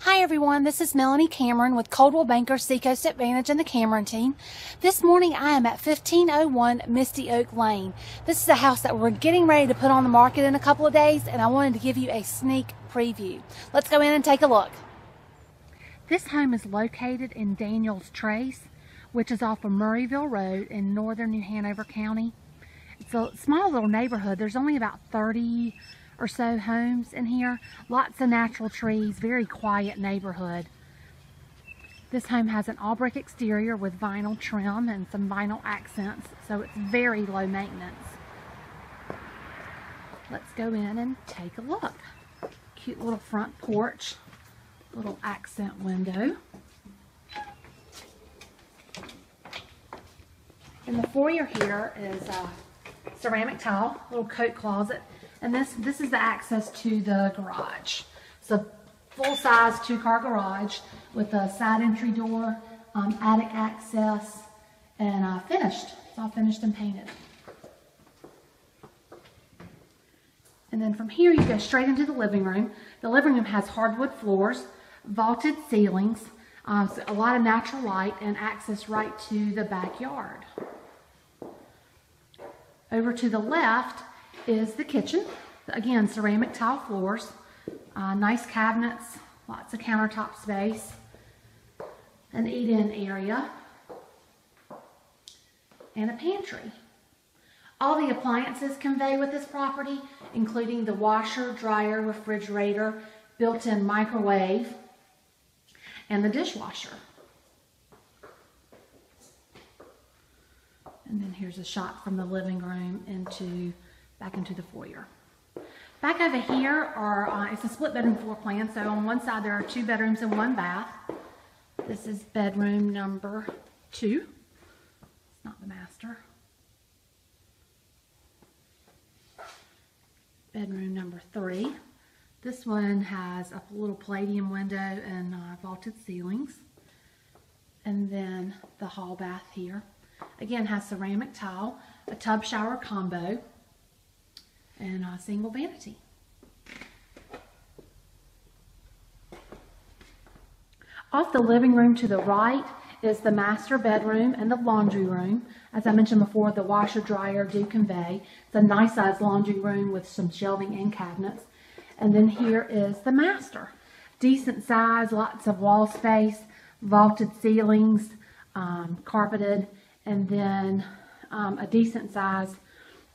Hi everyone, this is Melanie Cameron with Coldwell Banker Seacoast Advantage and the Cameron team. This morning I am at 1501 Misty Oak Lane. This is a house that we're getting ready to put on the market in a couple of days and I wanted to give you a sneak preview. Let's go in and take a look. This home is located in Daniels Trace, which is off of Murrayville Road in northern New Hanover County. It's a small little neighborhood. There's only about 30 or so homes in here. Lots of natural trees, very quiet neighborhood. This home has an all brick exterior with vinyl trim and some vinyl accents, so it's very low maintenance. Let's go in and take a look. Cute little front porch, little accent window. In the foyer here is a ceramic tile, little coat closet, and this, this is the access to the garage. It's a full-size two-car garage with a side entry door, um, attic access, and uh, finished. It's all finished and painted. And then from here, you go straight into the living room. The living room has hardwood floors, vaulted ceilings, uh, so a lot of natural light, and access right to the backyard. Over to the left is the kitchen. Again, ceramic tile floors, uh, nice cabinets, lots of countertop space, an eat-in area, and a pantry. All the appliances convey with this property, including the washer, dryer, refrigerator, built-in microwave, and the dishwasher. And then here's a shot from the living room into back into the foyer. Back over here are, uh, it's a split bedroom floor plan. So on one side there are two bedrooms and one bath. This is bedroom number two. It's not the master. Bedroom number three. This one has a little palladium window and uh, vaulted ceilings. And then the hall bath here. Again, has ceramic tile, a tub shower combo, and a single vanity. Off the living room to the right is the master bedroom and the laundry room. As I mentioned before, the washer dryer do convey. It's a nice sized laundry room with some shelving and cabinets. And then here is the master. Decent size, lots of wall space, vaulted ceilings, um, carpeted, and then um, a decent size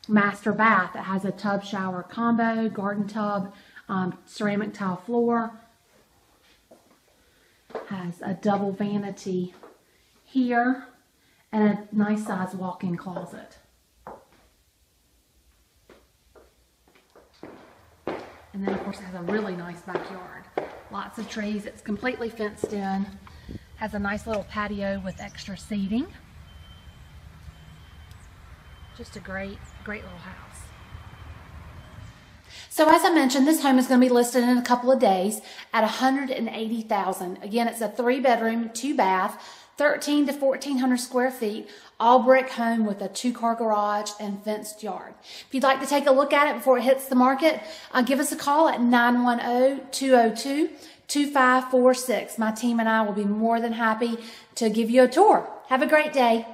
master bath that has a tub shower combo, garden tub, um, ceramic tile floor, has a double vanity here, and a nice size walk-in closet. And then of course it has a really nice backyard. Lots of trees, it's completely fenced in, has a nice little patio with extra seating. Just a great, great little house. So as I mentioned, this home is going to be listed in a couple of days at 180,000. Again, it's a three bedroom, two bath, 13 to 1400 square feet, all brick home with a two car garage and fenced yard. If you'd like to take a look at it before it hits the market, uh, give us a call at 910-202-2546. My team and I will be more than happy to give you a tour. Have a great day.